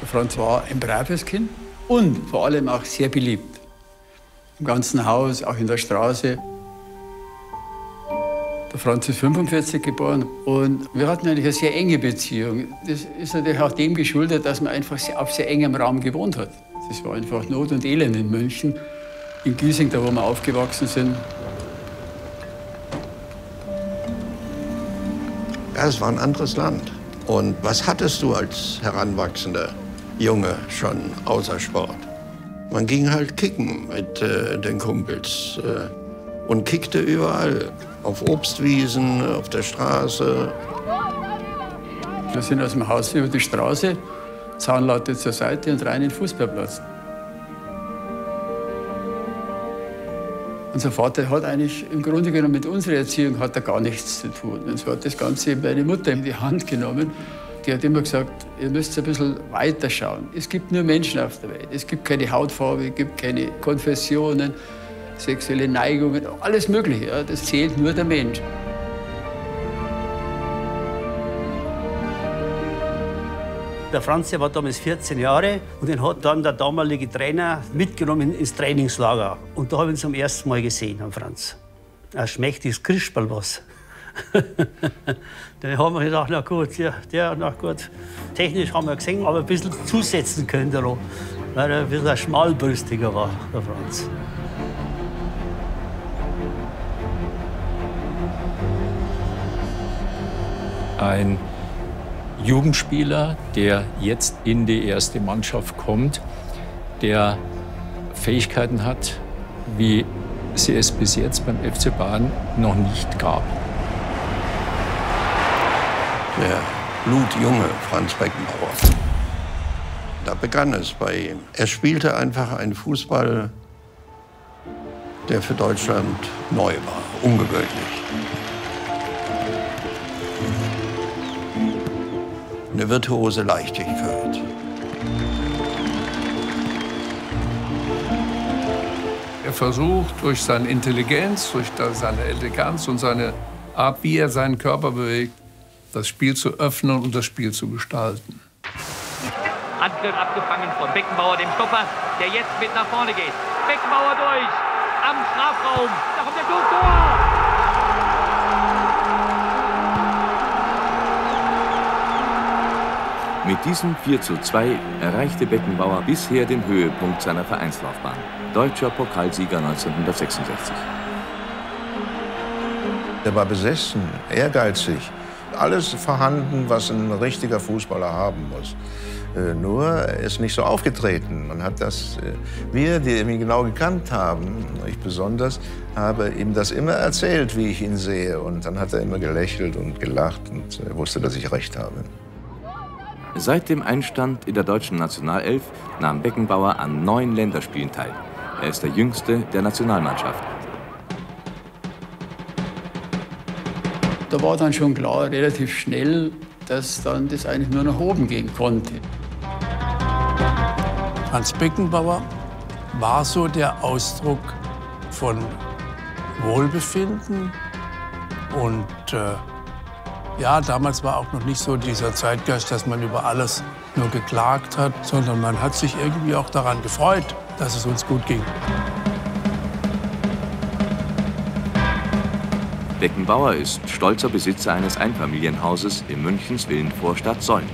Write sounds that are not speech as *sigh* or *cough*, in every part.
Der Franz war ein braves Kind und vor allem auch sehr beliebt. Im ganzen Haus, auch in der Straße. Der Franz ist 45 geboren und wir hatten eigentlich eine sehr enge Beziehung. Das ist natürlich auch dem geschuldet, dass man einfach auf sehr engem Raum gewohnt hat. Das war einfach Not und Elend in München, in Giesing, da wo wir aufgewachsen sind. Ja, es war ein anderes Land. Und was hattest du als heranwachsender Junge schon außer Sport? Man ging halt kicken mit äh, den Kumpels äh, und kickte überall auf Obstwiesen, auf der Straße. Wir sind aus dem Haus über die Straße, Zahnlaute zur Seite und rein in den Fußballplatz. Unser Vater hat eigentlich im Grunde genommen mit unserer Erziehung hat er gar nichts zu tun. Und so hat das Ganze meine Mutter in die Hand genommen. Die hat immer gesagt, ihr müsst ein bisschen weiter schauen. Es gibt nur Menschen auf der Welt. Es gibt keine Hautfarbe, es gibt keine Konfessionen sexuelle Neigungen, alles Mögliche. Ja. Das zählt nur der Mensch. Der Franz war damals 14 Jahre und den hat dann der damalige Trainer mitgenommen ins Trainingslager. Und da habe ich ihn zum ersten Mal gesehen, Herrn Franz. Ein schmächtiges Christball was. *laughs* Dann haben wir gedacht, na gut, ja, der, na gut. Technisch haben wir gesehen, aber ein bisschen zusetzen könnte er, weil er ein bisschen schmalbrüstiger war, der Franz. ein Jugendspieler, der jetzt in die erste Mannschaft kommt, der Fähigkeiten hat, wie sie es bis jetzt beim FC Bayern noch nicht gab. Der blutjunge Franz Beckenbauer. Da begann es bei ihm. Er spielte einfach einen Fußball, der für Deutschland neu war, ungewöhnlich. eine virtuose Leichtigkeit. Er versucht durch seine Intelligenz, durch seine Eleganz und seine Art, wie er seinen Körper bewegt, das Spiel zu öffnen und das Spiel zu gestalten. Angriff abgefangen von Beckenbauer, dem Stopper, der jetzt mit nach vorne geht. Beckenbauer durch, am Strafraum, da kommt der Tor! Mit diesem 4 zu 2 erreichte Beckenbauer bisher den Höhepunkt seiner Vereinslaufbahn. Deutscher Pokalsieger 1966. Er war besessen, ehrgeizig, alles vorhanden, was ein richtiger Fußballer haben muss. Äh, nur ist nicht so aufgetreten. Man hat das, äh, wir, die ihn genau gekannt haben, ich besonders, habe ihm das immer erzählt, wie ich ihn sehe. Und dann hat er immer gelächelt und gelacht und er wusste, dass ich recht habe. Seit dem Einstand in der deutschen Nationalelf nahm Beckenbauer an neun Länderspielen teil. Er ist der jüngste der Nationalmannschaft. Da war dann schon klar, relativ schnell, dass dann das eigentlich nur nach oben gehen konnte. Hans Beckenbauer war so der Ausdruck von Wohlbefinden und äh, ja, damals war auch noch nicht so dieser Zeitgeist, dass man über alles nur geklagt hat, sondern man hat sich irgendwie auch daran gefreut, dass es uns gut ging. Beckenbauer ist stolzer Besitzer eines Einfamilienhauses in Münchens Villenvorstadt Solln.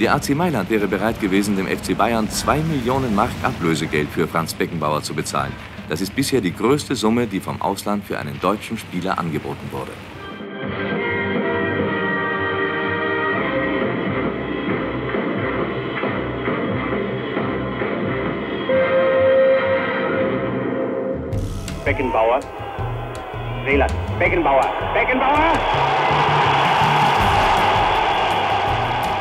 Der AC Mailand wäre bereit gewesen, dem FC Bayern 2 Millionen Mark Ablösegeld für Franz Beckenbauer zu bezahlen. Das ist bisher die größte Summe, die vom Ausland für einen deutschen Spieler angeboten wurde. Beckenbauer. Wieland. Beckenbauer. Beckenbauer!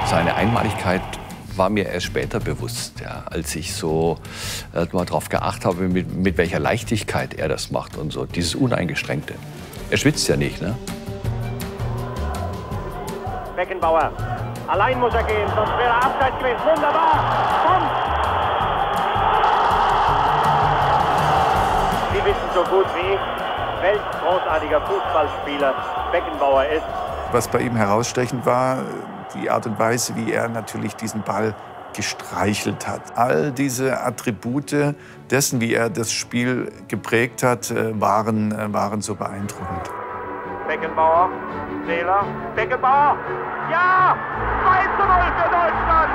Seine Einmaligkeit war mir erst später bewusst, ja, als ich so äh, mal darauf geachtet habe, mit, mit welcher Leichtigkeit er das macht und so. Dieses Uneingeschränkte. Er schwitzt ja nicht, ne? Beckenbauer. Allein muss er gehen, sonst wäre er abseits gewesen. Wunderbar! Kommt! Sie wissen so gut wie, welch großartiger Fußballspieler Beckenbauer ist. Was bei ihm herausstechend war, die Art und Weise, wie er natürlich diesen Ball gestreichelt hat. All diese Attribute dessen, wie er das Spiel geprägt hat, äh, waren, äh, waren so beeindruckend. Beckenbauer, Taylor, Beckenbauer, ja! 2 zu 0 für Deutschland!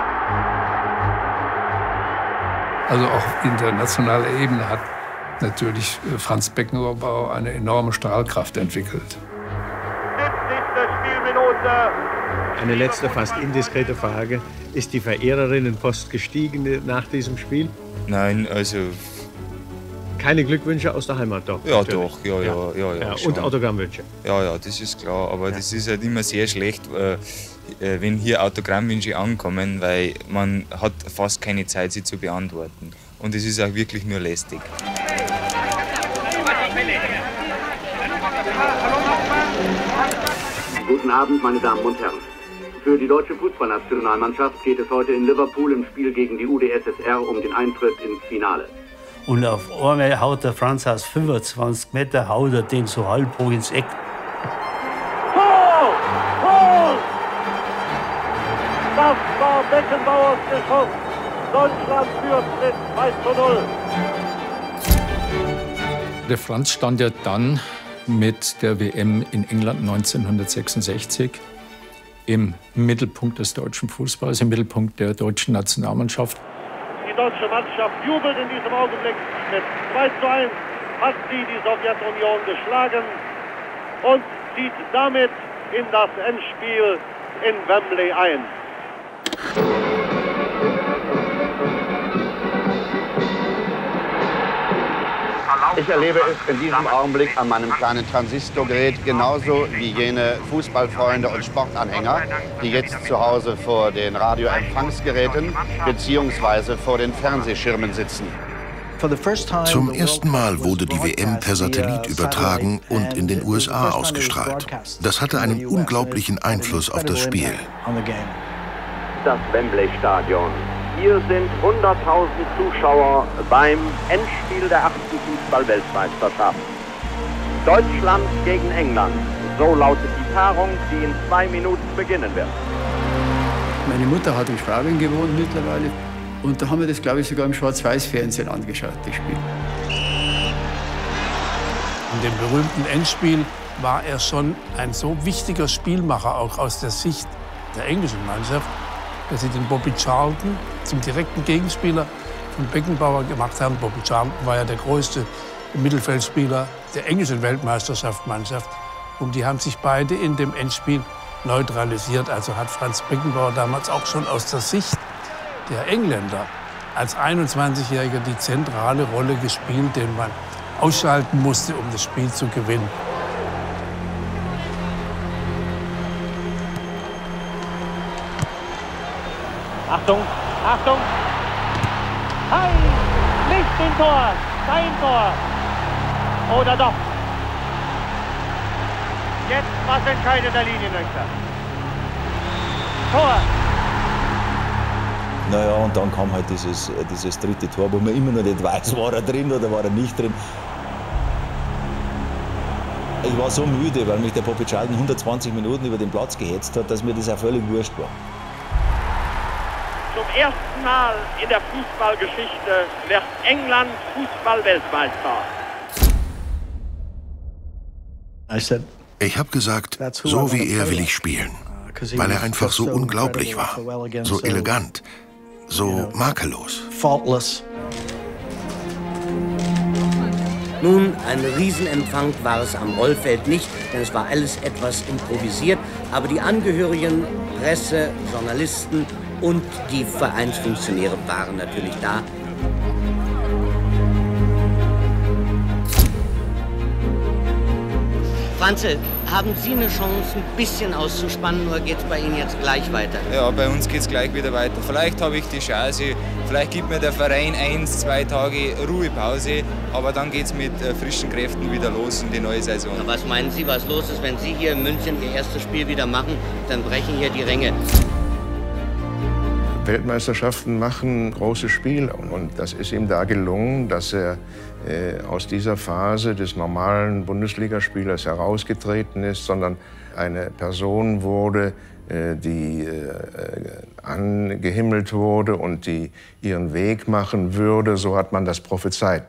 Also auch auf internationaler Ebene hat natürlich äh, Franz Beckenbauer eine enorme Strahlkraft entwickelt. 70. Spielminute. Eine letzte, fast indiskrete Frage. Ist die Verehrerinnenpost gestiegen nach diesem Spiel? Nein, also. Keine Glückwünsche aus der Heimat, doch? Ja, natürlich. doch, ja, ja, ja. ja, ja und Autogrammwünsche? Ja, ja, das ist klar. Aber das ist halt immer sehr schlecht, äh, äh, wenn hier Autogrammwünsche ankommen, weil man hat fast keine Zeit, sie zu beantworten. Und es ist auch wirklich nur lästig. Guten Abend, meine Damen und Herren. Für die deutsche Fußballnationalmannschaft geht es heute in Liverpool im Spiel gegen die UdSSR um den Eintritt ins Finale. Und auf einmal haut der Franz aus 25 Meter, haut er den so halb hoch ins Eck. Tor! Tor! Das war Beckenbauers Geschoss. Deutschland führt mit 2 zu 0. Der Franz stand ja dann mit der WM in England 1966 im Mittelpunkt des deutschen Fußballs, im Mittelpunkt der deutschen Nationalmannschaft. Die deutsche Mannschaft jubelt in diesem Augenblick. Mit 2 zu 1 hat sie die Sowjetunion geschlagen und zieht damit in das Endspiel in Wembley ein. Ich erlebe es in diesem Augenblick an meinem kleinen Transistorgerät genauso wie jene Fußballfreunde und Sportanhänger, die jetzt zu Hause vor den Radioempfangsgeräten bzw. vor den Fernsehschirmen sitzen. Zum ersten Mal wurde die WM per Satellit übertragen und in den USA ausgestrahlt. Das hatte einen unglaublichen Einfluss auf das Spiel. Das Wembley-Stadion. Hier sind 100.000 Zuschauer beim Endspiel der achten Fußball-Weltmeisterschaft. Deutschland gegen England. So lautet die Paarung, die in zwei Minuten beginnen wird. Meine Mutter hat in Schwabing gewohnt mittlerweile. Und da haben wir das, glaube ich, sogar im Schwarz-Weiß-Fernsehen angeschaut, das Spiel. In dem berühmten Endspiel war er schon ein so wichtiger Spielmacher, auch aus der Sicht der englischen Mannschaft, dass sie den Bobby Charlton zum direkten Gegenspieler von Beckenbauer gemacht haben. Bobby Charlton war ja der größte Mittelfeldspieler der englischen Weltmeisterschaftsmannschaft. Und die haben sich beide in dem Endspiel neutralisiert. Also hat Franz Beckenbauer damals auch schon aus der Sicht der Engländer als 21-Jähriger die zentrale Rolle gespielt, den man ausschalten musste, um das Spiel zu gewinnen. Achtung, Achtung! Hi! Nicht im Tor! Kein Tor! Oder doch? Jetzt was entscheidet der Linienrichter? Tor! Naja, und dann kam halt dieses, dieses dritte Tor, wo man immer noch nicht weiß, war er drin oder war er nicht drin. Ich war so müde, weil mich der Poppy Charlton 120 Minuten über den Platz gehetzt hat, dass mir das auch völlig wurscht war. Zum ersten Mal in der Fußballgeschichte wird England Fußballweltmeister. Ich habe gesagt, so wie er will ich spielen, weil er einfach so unglaublich war, so elegant, so makellos. Nun, ein Riesenempfang war es am Rollfeld nicht, denn es war alles etwas improvisiert. Aber die Angehörigen, Presse, Journalisten und die Vereinsfunktionäre waren natürlich da. Franze, haben Sie eine Chance, ein bisschen auszuspannen oder geht es bei Ihnen jetzt gleich weiter? Ja, bei uns geht es gleich wieder weiter. Vielleicht habe ich die Chance, vielleicht gibt mir der Verein eins, zwei Tage Ruhepause, aber dann geht es mit äh, frischen Kräften wieder los in die neue Saison. Na, was meinen Sie, was los ist, wenn Sie hier in München Ihr erstes Spiel wieder machen? Dann brechen hier die Ränge. Weltmeisterschaften machen große Spiele. Und das ist ihm da gelungen, dass er äh, aus dieser Phase des normalen Bundesligaspielers herausgetreten ist, sondern eine Person wurde, äh, die äh, angehimmelt wurde und die ihren Weg machen würde, so hat man das prophezeit.